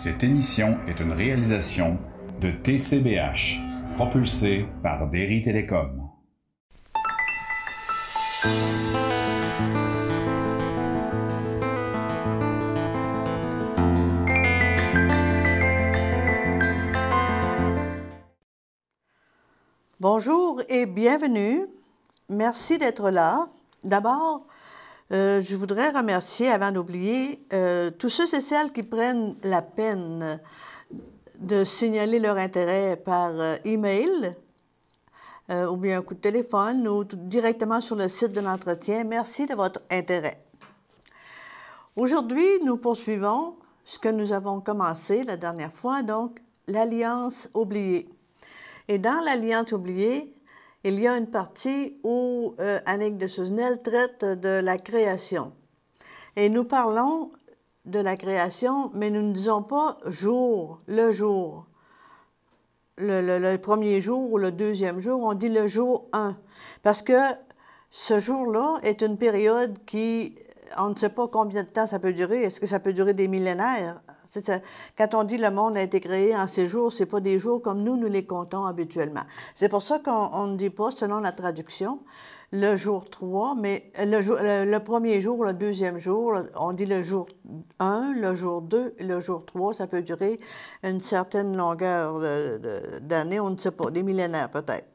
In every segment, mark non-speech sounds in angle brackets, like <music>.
Cette émission est une réalisation de TCBH, propulsée par Derry Télécom. Bonjour et bienvenue. Merci d'être là. D'abord, euh, je voudrais remercier, avant d'oublier, euh, tous ceux et celles qui prennent la peine de signaler leur intérêt par euh, email ou bien un coup de téléphone ou directement sur le site de l'entretien. Merci de votre intérêt. Aujourd'hui, nous poursuivons ce que nous avons commencé la dernière fois, donc l'alliance oubliée. Et dans l'Alliance oubliée, il y a une partie où euh, Annick de Souzenel traite de la création. Et nous parlons de la création, mais nous ne disons pas jour, le jour. Le, premier jour ou le deuxième jour, on dit le jour 1. Parce que ce jour-là est une période qui, on ne sait pas combien de temps ça peut durer. Est-ce que ça peut durer des millénaires? Quand on dit le monde créé en ces jours, ce pas des jours comme nous, nous les comptons habituellement. C'est pour ça qu'on ne dit pas, selon la traduction, le jour 3, mais le, le, premier jour, le deuxième jour, on dit le jour 1, le jour 2, le jour 3, ça peut durer une certaine longueur d'année, on ne sait pas, des millénaires peut-être.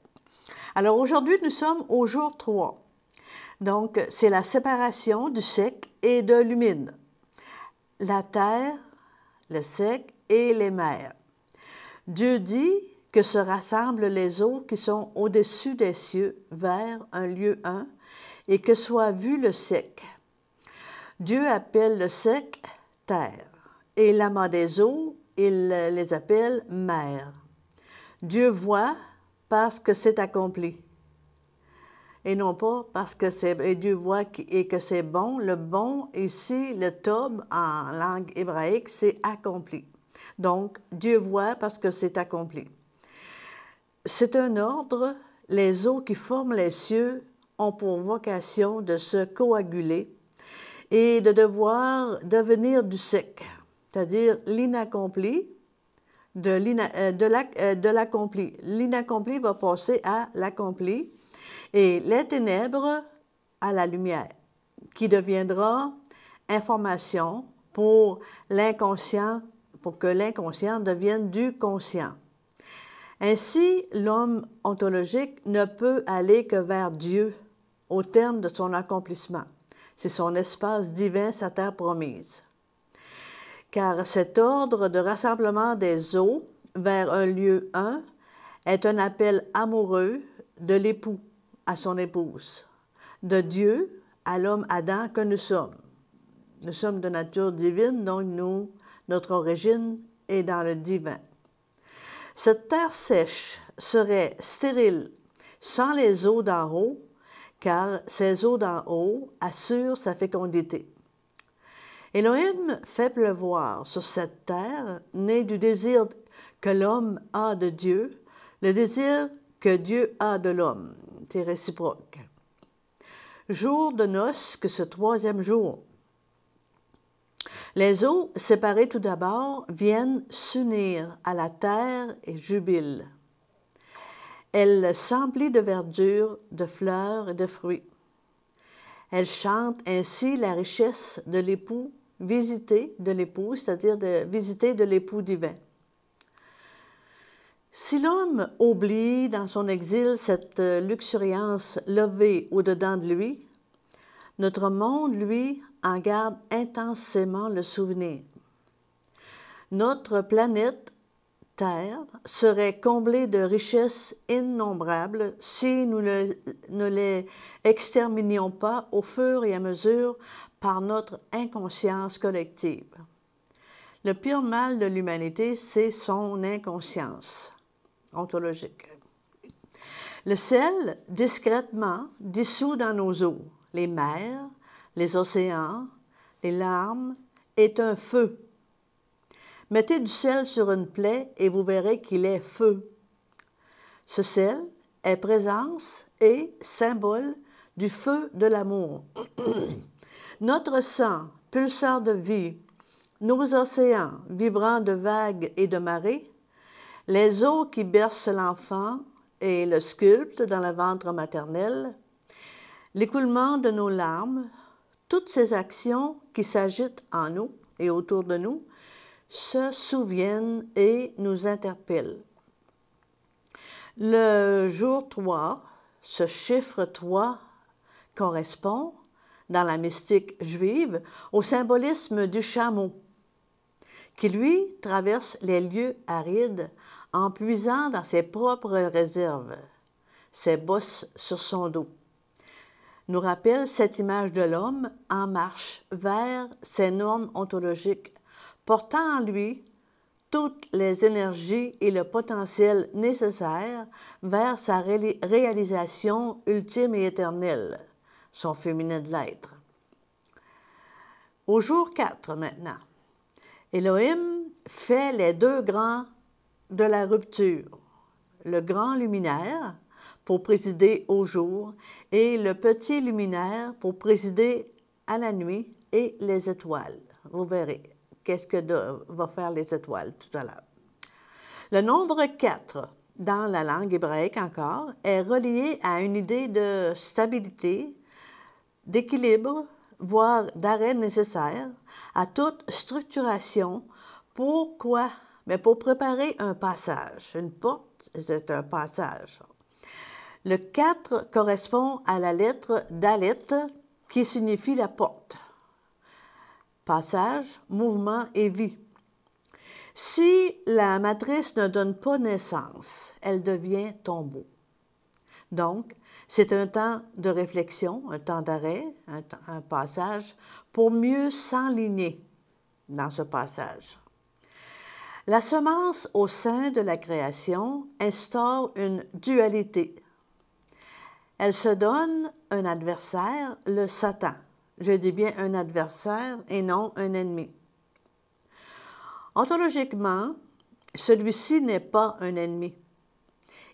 Alors aujourd'hui, nous sommes au jour 3. Donc, c'est la séparation du sec et de l'humide. La terre sec et les mers. Dieu dit que se rassemblent les eaux qui sont au-dessus des cieux vers un lieu un et que soit vu le sec. Dieu appelle le sec terre et l'amas des eaux, il les appelle mer. Dieu voit parce que c'est accompli et non pas parce que c'est Dieu voit et que c'est bon. Le bon ici, le tob en langue hébraïque, c'est accompli. Donc Dieu voit parce que c'est accompli. C'est un ordre. Les eaux qui forment les cieux ont pour vocation de se coaguler et de devoir devenir du sec, c'est-à-dire l'inaccompli de euh, euh, l'accompli. L'inaccompli va passer à l'accompli et les ténèbres à la lumière, qui deviendra information pour l'inconscient, pour que l'inconscient devienne du conscient. Ainsi, l'homme ontologique ne peut aller que vers Dieu au terme de son accomplissement. C'est son espace divin, sa terre promise. Car cet ordre de rassemblement des eaux vers un lieu un est un appel amoureux de l'époux à son épouse, de Dieu à l'homme Adam que nous sommes. Nous sommes de nature divine, donc nous, notre origine est dans le divin. Cette terre sèche serait stérile sans les eaux d'en haut, car ces eaux d'en haut assurent sa fécondité. Elohim fait pleuvoir sur cette terre, née du désir que l'homme a de Dieu, le désir que Dieu a de l'homme réciproque. Jour de noces que ce troisième jour. Les eaux, séparées tout d'abord, viennent s'unir à la terre et jubilent. Elles s'emplissent de verdure, de fleurs et de fruits. Elles chantent ainsi la richesse de l'époux visité de l'époux, c'est-à-dire de visiter de l'époux divin. Si l'homme oublie dans son exil cette euh, luxuriance levée au-dedans de lui, notre monde, lui, en garde intensément le souvenir. Notre planète Terre serait comblée de richesses innombrables si nous ne les exterminions pas au fur et à mesure par notre inconscience collective. Le pire mal de l'humanité, c'est son inconscience ontologique. Le sel, discrètement, dissout dans nos eaux, les mers, les océans, les larmes, est un feu. Mettez du sel sur une plaie et vous verrez qu'il est feu. Ce sel est présence et symbole du feu de l'amour. <clears throat> Notre sang, pulseur de vie, nos océans vibrant de vagues et de marées, les eaux qui bercent l'enfant et le sculptent dans le ventre maternel, l'écoulement de nos larmes, toutes ces actions qui s'agitent en nous et autour de nous, se souviennent et nous interpellent. Le jour 3, ce chiffre 3 correspond, dans la mystique juive, au symbolisme du chameau, qui lui traverse les lieux arides en puisant dans ses propres réserves, ses bosses sur son dos. Nous rappelle cette image de l'homme en marche vers ses normes ontologiques, portant en lui toutes les énergies et le potentiel nécessaires vers sa réalisation ultime et éternelle, son féminin de l'être. Au jour 4 maintenant, Elohim fait les deux grands de la rupture, le grand luminaire pour présider au jour et le petit luminaire pour présider à la nuit et les étoiles. Vous verrez qu'est-ce que va faire les étoiles tout à l'heure. Le nombre 4 dans la langue hébraïque encore est relié à une idée de stabilité, d'équilibre, voire d'arrêt nécessaire à toute structuration. Pourquoi mais pour préparer un passage. Une porte, c'est un passage. Le 4 correspond à la lettre Dalet qui signifie la porte. Passage, mouvement et vie. Si la matrice ne donne pas naissance, elle devient tombeau. Donc, c'est un temps de réflexion, un temps d'arrêt, un, passage, pour mieux s'enligner dans ce passage. La semence au sein de la création instaure une dualité. Elle se donne un adversaire, le Satan. Je dis bien un adversaire et non un ennemi. Ontologiquement, celui-ci n'est pas un ennemi.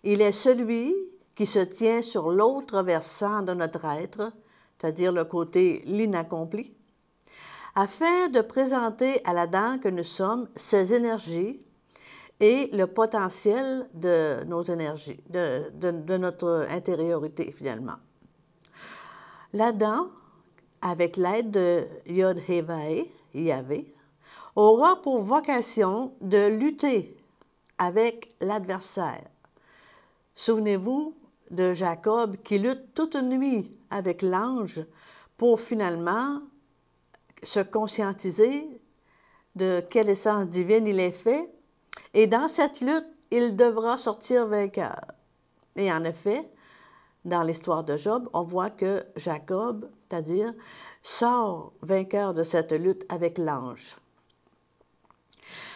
Il est celui qui se tient sur l'autre versant de notre être, c'est-à-dire le côté l'inaccompli, afin de présenter à l'Adam que nous sommes ses énergies et le potentiel de nos énergies, de, notre intériorité finalement. L'Adam, avec l'aide de Yod Hevae, Yahvé, aura pour vocation de lutter avec l'adversaire. Souvenez-vous de Jacob qui lutte toute nuit avec l'ange pour finalement se conscientiser de quelle essence divine il est fait. Et dans cette lutte, il devra sortir vainqueur. Et en effet, dans l'histoire de Job, on voit que Jacob, c'est-à-dire, sort vainqueur de cette lutte avec l'ange.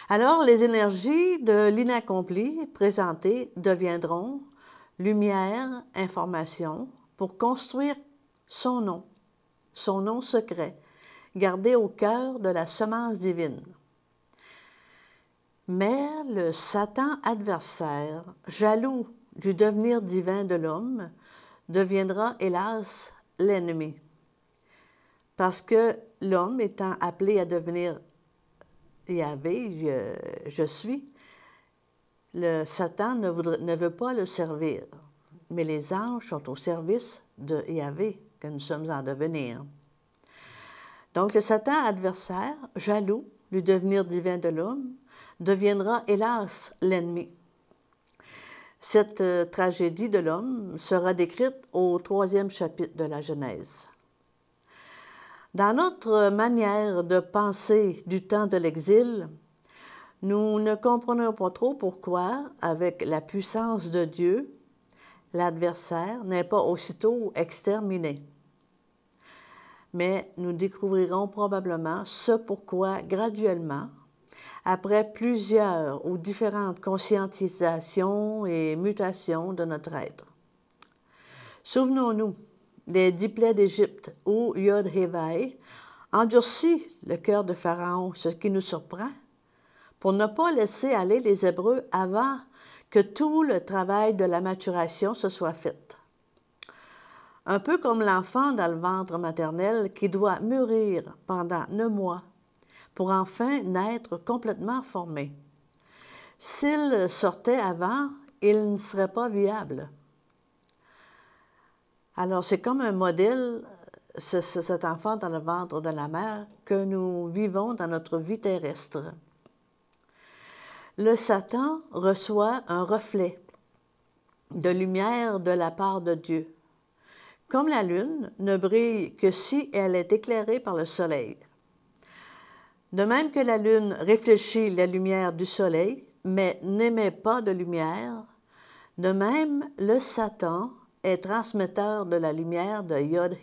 Alors, les énergies de l'inaccompli présentées deviendront lumière, information, pour construire son nom, son nom secret, gardé au cœur de la semence divine. Mais le Satan adversaire, jaloux du devenir divin de l'homme, deviendra hélas l'ennemi. Parce que l'homme étant appelé à devenir Yahvé, je, je suis, le Satan ne, veut pas le servir. Mais les anges sont au service de Yahvé que nous sommes en devenir. Donc le Satan adversaire, jaloux du devenir divin de l'homme, deviendra hélas l'ennemi. Cette euh, tragédie de l'homme sera décrite au troisième chapitre de la Genèse. Dans notre manière de penser du temps de l'exil, nous ne comprenons pas trop pourquoi, avec la puissance de Dieu, l'adversaire n'est pas aussitôt exterminé mais nous découvrirons probablement ce pourquoi graduellement, après plusieurs ou différentes conscientisations et mutations de notre être. Souvenons-nous des dix plaies d'Égypte où Yod Hevaï endurcit le cœur de Pharaon, ce qui nous surprend, pour ne pas laisser aller les Hébreux avant que tout le travail de la maturation se soit fait un peu comme l'enfant dans le ventre maternel qui doit mûrir pendant neuf mois pour enfin naître complètement formé. S'il sortait avant, il ne serait pas viable. Alors c'est comme un modèle, cet enfant dans le ventre de la mère, que nous vivons dans notre vie terrestre. Le Satan reçoit un reflet de lumière de la part de Dieu. Comme la lune ne brille que si elle est éclairée par le soleil. De même que la lune réfléchit la lumière du soleil, mais n'émet pas de lumière, de même le Satan est transmetteur de la lumière de Yod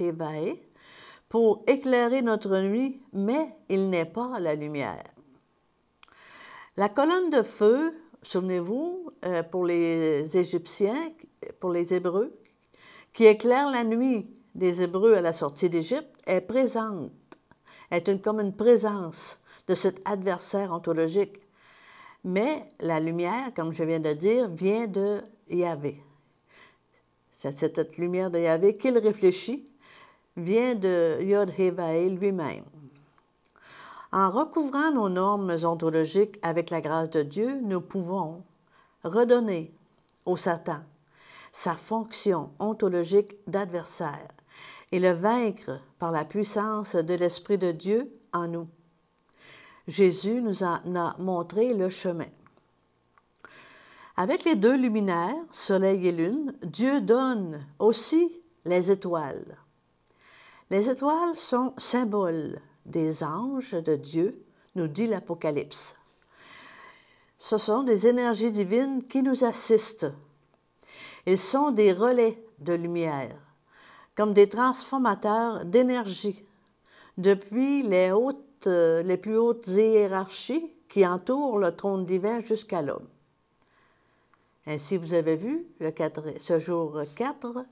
pour éclairer notre nuit, mais il n'est pas la lumière. La colonne de feu, souvenez-vous, euh, pour les Égyptiens, pour les Hébreux, qui éclaire la nuit des Hébreux à la sortie d'Égypte, est présente, est une, comme une présence de cet adversaire ontologique. Mais la lumière, comme je viens de dire, vient de Yahvé. C'est cette lumière de Yahvé qu'il réfléchit, vient de Yod Hevae lui-même. En recouvrant nos normes ontologiques avec la grâce de Dieu, nous pouvons redonner au Satan sa fonction ontologique d'adversaire et le vaincre par la puissance de l'Esprit de Dieu en nous. Jésus nous en a montré le chemin. Avec les deux luminaires, Soleil et Lune, Dieu donne aussi les étoiles. Les étoiles sont symboles des anges de Dieu, nous dit l'Apocalypse. Ce sont des énergies divines qui nous assistent. Ils sont des relais de lumière, comme des transformateurs d'énergie, depuis les hautes euh, les plus hautes hiérarchies qui entourent le trône divin jusqu'à l'homme. Ainsi, vous avez vu, le ce jour 4,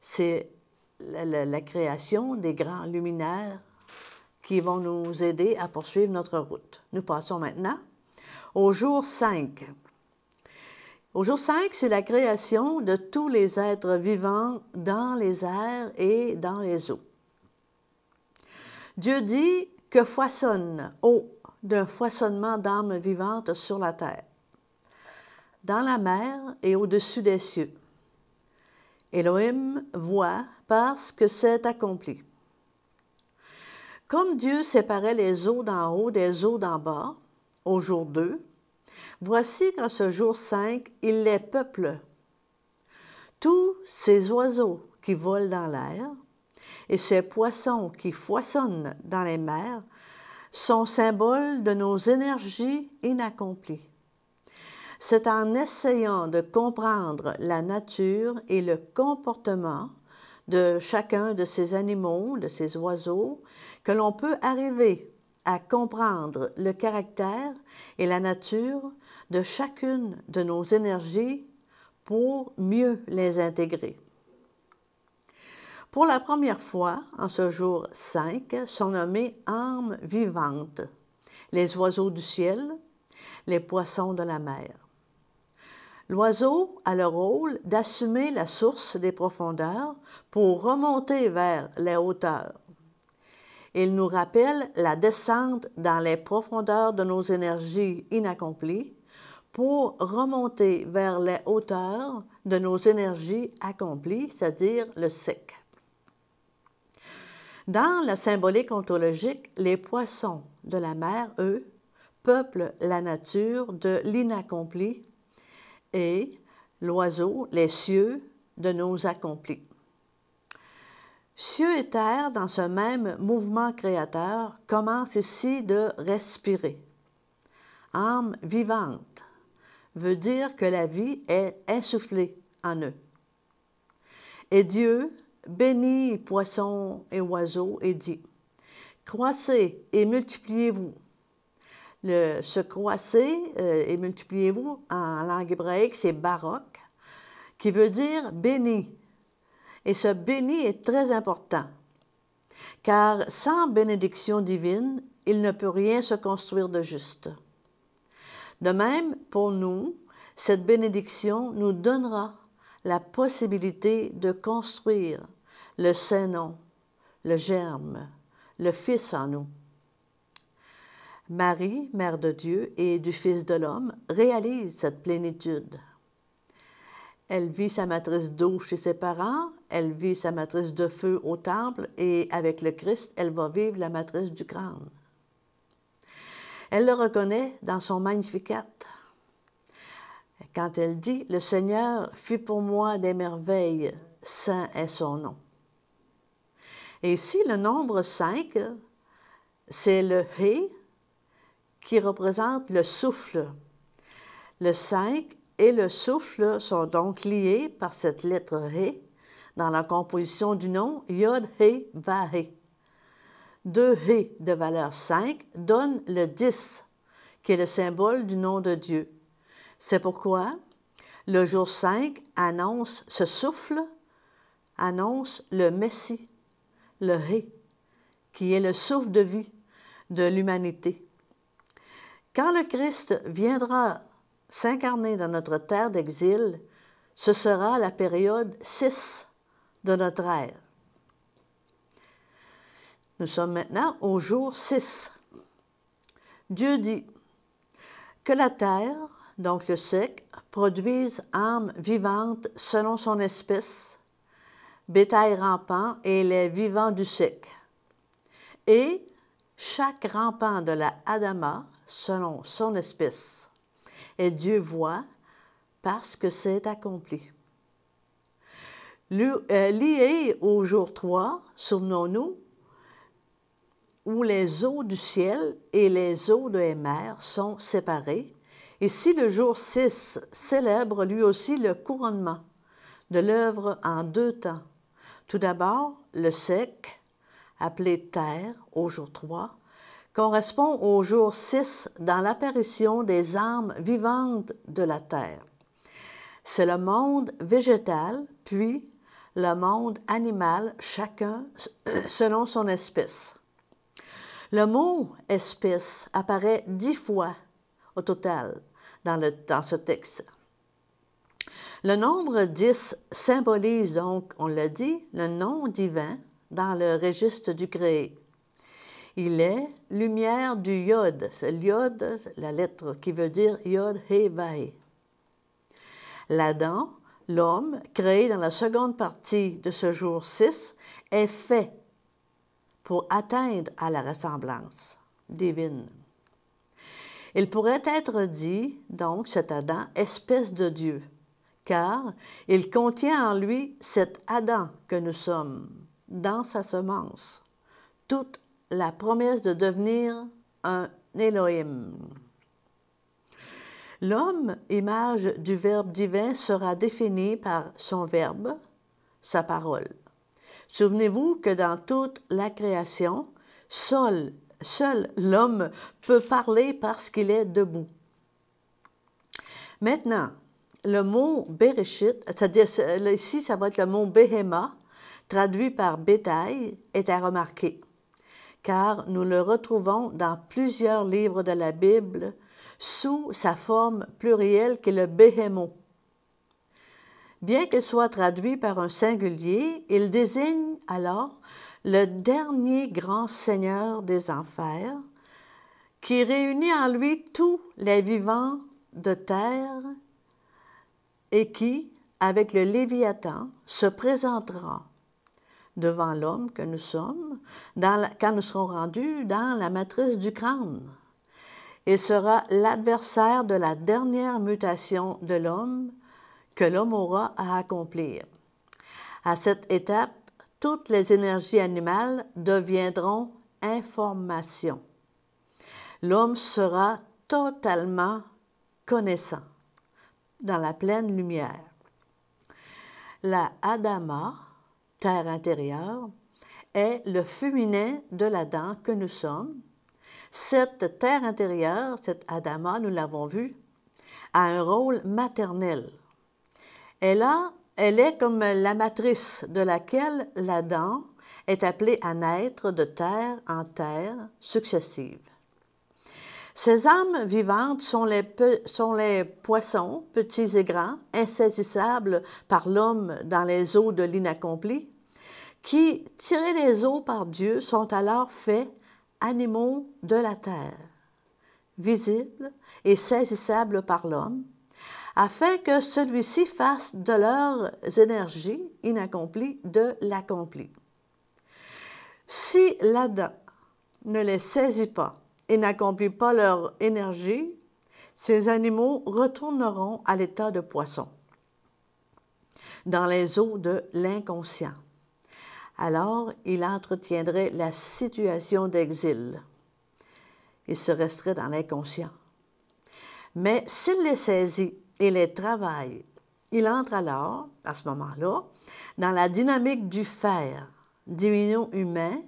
c'est la, la, création des grands luminaires qui vont nous aider à poursuivre notre route. Nous passons maintenant au jour 5. Au jour 5, c'est la création de tous les êtres vivants dans les airs et dans les eaux. Dieu dit que foisonne, eau, d'un foisonnement d'âmes vivantes sur la terre, dans la mer et au-dessus des cieux. Elohim voit parce que c'est accompli. Comme Dieu séparait les eaux d'en haut des eaux d'en bas, au jour 2, voici qu'en ce jour 5, il les peuple. Tous ces oiseaux qui volent dans l'air, et ces poissons qui foisonnent dans les mers sont symboles de nos énergies inaccomplies. C'est en essayant de comprendre la nature et le comportement de chacun de ces animaux, de ces oiseaux, que l'on peut arriver à comprendre le caractère et la nature de chacune de nos énergies pour mieux les intégrer. Pour la première fois, en ce jour 5, sont nommés âmes vivantes, les oiseaux du ciel, les poissons de la mer. L'oiseau a le rôle d'assumer la source des profondeurs pour remonter vers les hauteurs. Il nous rappelle la descente dans les profondeurs de nos énergies inaccomplies pour remonter vers les hauteurs de nos énergies accomplies, c'est-à-dire le sec. Dans la symbolique ontologique, les poissons de la mer, eux, peuplent la nature de l'inaccompli et l'oiseau, les cieux, de nos accomplis. Cieux et terre, dans ce même mouvement créateur, commencent ici de respirer. Âme vivante veut dire que la vie est insufflée en eux. Et Dieu bénit poissons et oiseaux et dit, Croissez et multipliez-vous. Le, ce croissez euh, et multipliez-vous en langue hébraïque, c'est baroque, qui veut dire béni. Et ce béni est très important, car sans bénédiction divine, il ne peut rien se construire de juste. De même, pour nous, cette bénédiction nous donnera la possibilité de construire le Saint-Nom, le germe, le Fils en nous. Marie, Mère de Dieu et du Fils de l'homme, réalise cette plénitude. Elle vit sa matrice d'eau chez ses parents, elle vit sa matrice de feu au temple et avec le Christ, elle va vivre la matrice du crâne. Elle le reconnaît dans son Magnificat. Quand elle dit Le Seigneur fit pour moi des merveilles, saint est son nom. Et ici, le nombre 5, c'est le He qui représente le souffle. Le 5 et le souffle sont donc liés par cette lettre He dans la composition du nom Yod He Va He. Deux He de valeur 5 donnent le 10, qui est le symbole du nom de Dieu. C'est pourquoi le jour 5 annonce ce souffle, annonce le Messie, le He, qui est le souffle de vie de l'humanité. Quand le Christ viendra s'incarner dans notre terre d'exil, ce sera la période 6 de notre ère. Nous sommes maintenant au jour 6. Dieu dit que la terre, donc le sec, produise âmes vivantes selon son espèce, bétail rampant et les vivants du sec. Et chaque rampant de la Adama selon son espèce. Et Dieu voit parce que c'est accompli. Euh, lié au jour 3, souvenons-nous, où les eaux du ciel et les eaux de la mer sont séparées. Ici, le jour 6 célèbre lui aussi le couronnement de l'œuvre en deux temps. Tout d'abord, le sec, appelé terre au jour 3, correspond au jour 6 dans l'apparition des âmes vivantes de la terre. C'est le monde végétal, puis le monde animal, chacun <clears throat> selon son espèce. Le mot espèce apparaît dix fois au total dans, dans ce texte. Le nombre 10 symbolise donc, on l'a dit, le nom divin dans le registre du créé. Il est lumière du yod. C'est l'iode, la lettre qui veut dire yod he vahe. L'Adam, l'homme, créé dans la seconde partie de ce jour 6, est fait pour atteindre à la ressemblance divine. Il pourrait être dit, donc, cet Adam, espèce de Dieu, car il contient en lui cet Adam que nous sommes, dans sa semence, toute la promesse de devenir un Elohim. L'homme, image du Verbe divin, sera défini par son Verbe, sa parole. Souvenez-vous que dans toute la création, seul, seul l'homme peut parler parce qu'il est debout. Maintenant, le mot Bereshit, c'est-à-dire ici, ça va être le mot Behema, traduit par bétail, est à remarquer, car nous le retrouvons dans plusieurs livres de la Bible sous sa forme plurielle qui est le Behémo. Bien qu'il soit traduit par un singulier, il désigne alors le dernier grand seigneur des enfers, qui réunit en lui tous les vivants de terre et qui, avec le Léviathan, se présentera devant l'homme que nous sommes quand nous serons rendus dans la matrice du crâne. Il sera l'adversaire de la dernière mutation de l'homme que l'homme aura à accomplir. À cette étape, toutes les énergies animales deviendront information. L'homme sera totalement connaissant dans la pleine lumière. La Adama, terre intérieure, est le féminin de l'Adam que nous sommes. Cette terre intérieure, cette Adama, nous l'avons vu, a un rôle maternel. Elle, a, elle est comme la matrice de laquelle l'Adam est appelé à naître de terre en terre successive. Ces âmes vivantes sont les, sont les, poissons, petits et grands, insaisissables par l'homme dans les eaux de l'inaccompli, qui, tirés des eaux par Dieu, sont alors faits animaux de la terre. visibles et saisissables par l'homme, afin que celui-ci fasse de leurs énergies inaccomplies de l'accompli. Si l'Adam ne les saisit pas et n'accomplit pas leur énergie, ces animaux retourneront à l'état de poisson, dans les eaux de l'inconscient. Alors, il entretiendrait la situation d'exil. Il se resterait dans l'inconscient. Mais s'il les saisit et les travaille, il entre alors, à ce moment-là, dans la dynamique du faire, diminution humain,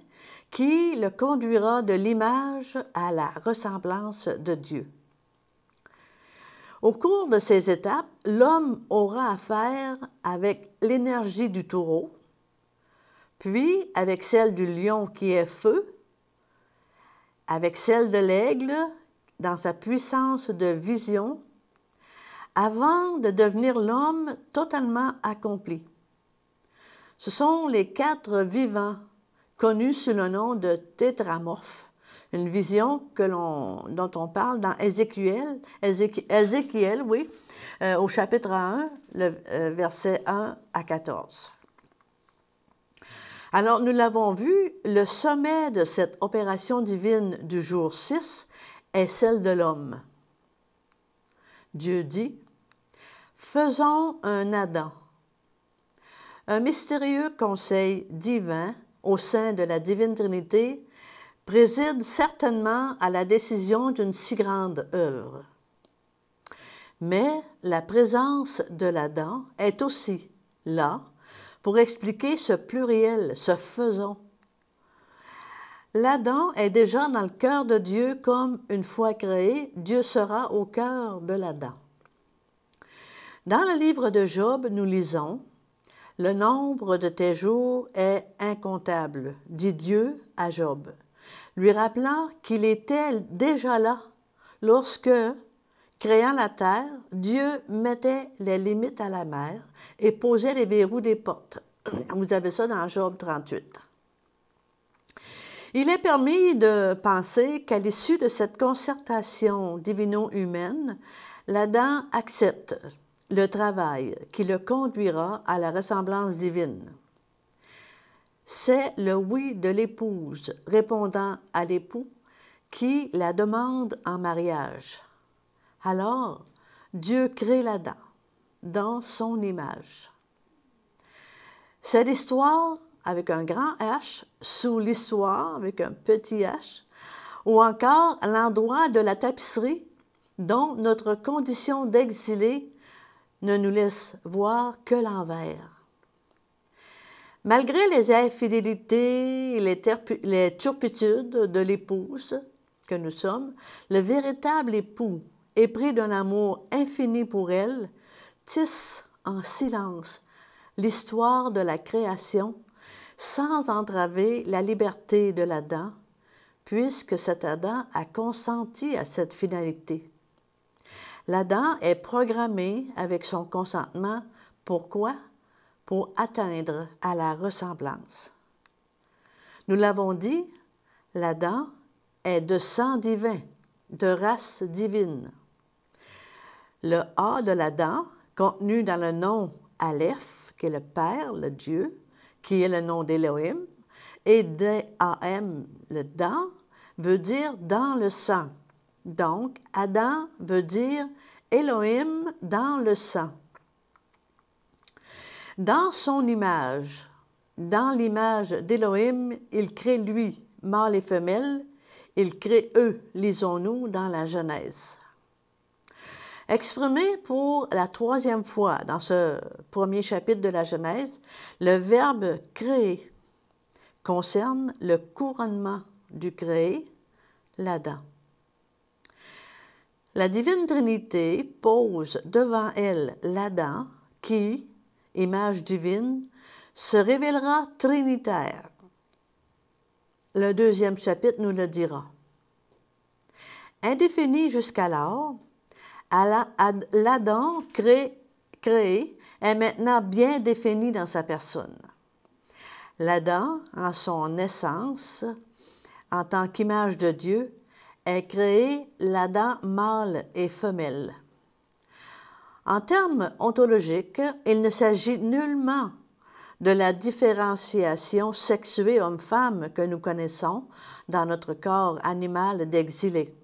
qui le conduira de l'image à la ressemblance de Dieu. Au cours de ces étapes, l'homme aura affaire avec l'énergie du taureau, puis avec celle du lion qui est feu, avec celle de l'aigle dans sa puissance de vision, avant de devenir l'homme totalement accompli. Ce sont les quatre vivants connus sous le nom de tétramorphes, une vision que dont on parle dans Ézéchiel, Ézéchiel, oui, euh, au chapitre 1, le euh, verset 1 à 14. Alors, nous l'avons vu, le sommet de cette opération divine du jour 6 est celle de l'homme. Dieu dit, Faisons un Adam. Un mystérieux conseil divin au sein de la divine Trinité préside certainement à la décision d'une si grande œuvre. Mais la présence de l'Adam est aussi là pour expliquer ce pluriel, ce faisons. L'Adam est déjà dans le cœur de Dieu comme une fois créé, Dieu sera au cœur de l'Adam. Dans le livre de Job, nous lisons Le nombre de tes jours est incontable, dit Dieu à Job, lui rappelant qu'il était déjà là lorsque, créant la terre, Dieu mettait les limites à la mer et posait les verrous des portes. Vous avez ça dans Job 38. Il est permis de penser qu'à l'issue de cette concertation divino-humaine, l'Adam accepte le travail qui le conduira à la ressemblance divine. C'est le oui de l'épouse répondant à l'époux qui la demande en mariage. Alors, Dieu crée l'Adam dans son image. C'est l'histoire avec un grand H sous l'histoire avec un petit H, ou encore l'endroit de la tapisserie dont notre condition d'exilé ne nous laisse voir que l'envers. Malgré les infidélités et les turpitudes de l'épouse que nous sommes, le véritable époux, épris d'un amour infini pour elle, tisse en silence l'histoire de la création sans entraver la liberté de l'Adam, puisque cet Adam a consenti à cette finalité. L'Adam est programmé avec son consentement. Pourquoi? Pour atteindre à la ressemblance. Nous l'avons dit, l'Adam est de sang divin, de race divine. Le A de l'Adam, contenu dans le nom Aleph, qui est le Père, le Dieu, qui est le nom d'Élohim, et D-A-M, le Dan, veut dire dans le sang. Donc, Adam veut dire Elohim dans le sang. Dans son image, dans l'image d'Élohim, il crée lui, mâle et femelle, il crée eux, lisons-nous dans la Genèse. Exprimé pour la troisième fois dans ce premier chapitre de la Genèse, le verbe créer concerne le couronnement du créé, l'Adam. La divine Trinité pose devant elle l'Adam qui, image divine, se révélera trinitaire. Le deuxième chapitre nous le dira. Indéfini jusqu'alors, l'Adam créé, est maintenant bien défini dans sa personne. L'Adam, en son essence, en tant qu'image de Dieu, est créé l'Adam mâle et femelle. En termes ontologiques, il ne s'agit nullement de la différenciation sexuée homme-femme que nous connaissons dans notre corps animal d'exilé.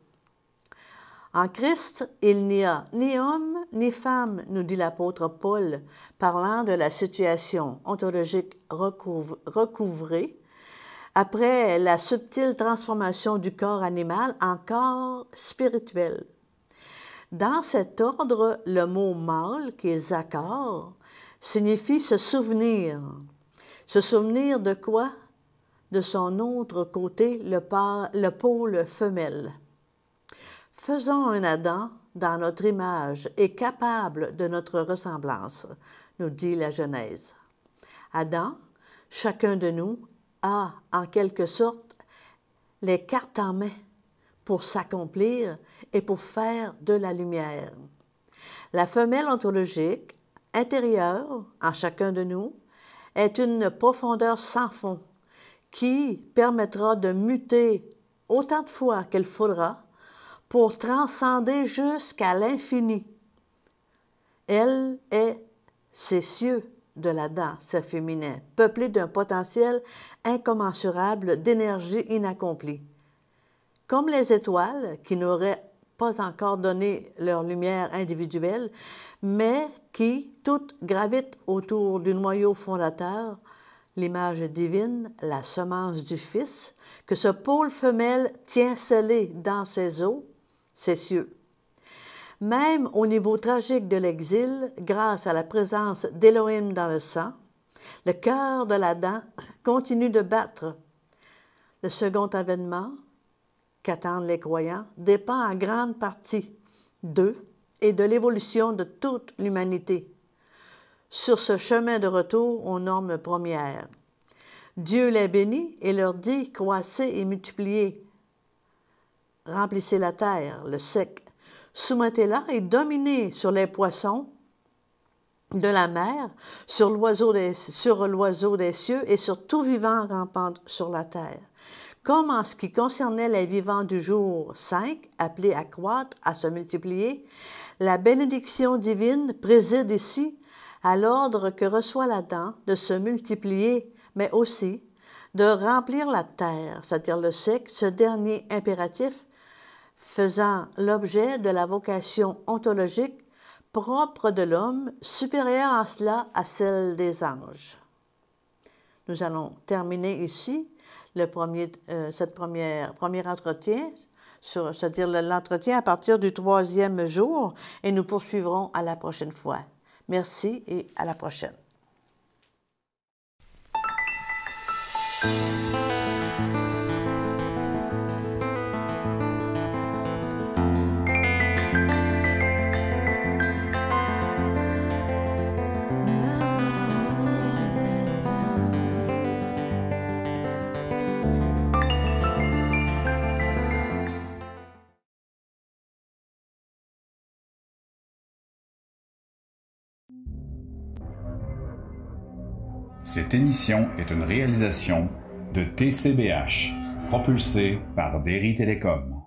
En Christ, il n'y a ni homme ni femme, nous dit l'apôtre Paul, parlant de la situation ontologique recouvrée après la subtile transformation du corps animal en corps spirituel. Dans cet ordre, le mot mâle, qui est signifie se souvenir. Se souvenir de quoi? De son autre côté, le pôle femelle. Faisons un Adam dans notre image et capable de notre ressemblance, nous dit la Genèse. Adam, chacun de nous, a en quelque sorte les cartes en main pour s'accomplir et pour faire de la lumière. La femelle ontologique intérieure en chacun de nous est une profondeur sans fond qui permettra de muter autant de fois qu'il faudra pour transcender jusqu'à l'infini. Elle est ces cieux de la danse féminin, peuplés d'un potentiel incommensurable d'énergie inaccomplie. Comme les étoiles qui n'auraient pas encore donné leur lumière individuelle, mais qui toutes gravitent autour du noyau fondateur, l'image divine, la semence du Fils, que ce pôle femelle tient scellé dans ses eaux, c'est cieux. Même au niveau tragique de l'exil, grâce à la présence d'Élohim dans le sang, le cœur de l'Adam <laughs> continue de battre. Le second avènement, qu'attendent les croyants, dépend en grande partie d'eux et de l'évolution de toute l'humanité sur ce chemin de retour aux normes premières. Dieu les bénit et leur dit croissez et multipliez, remplissez la terre, le sec, soumettez-la et dominez sur les poissons de la mer, sur l'oiseau des, des cieux et sur tout vivant rampant sur la terre. Comme en ce qui concernait les vivants du jour 5, appelés à croître, à se multiplier, la bénédiction divine préside ici à l'ordre que reçoit l'Adam de se multiplier, mais aussi de remplir la terre, c'est-à-dire le sec, ce dernier impératif faisant l'objet de la vocation ontologique propre de l'homme, supérieure en cela à celle des anges. Nous allons terminer ici le premier, euh, cette première, premier entretien, c'est-à-dire l'entretien à partir du troisième jour, et nous poursuivrons à la prochaine fois. Merci et à la prochaine. Cette émission est une réalisation de TCBH, propulsée par Derry Télécom.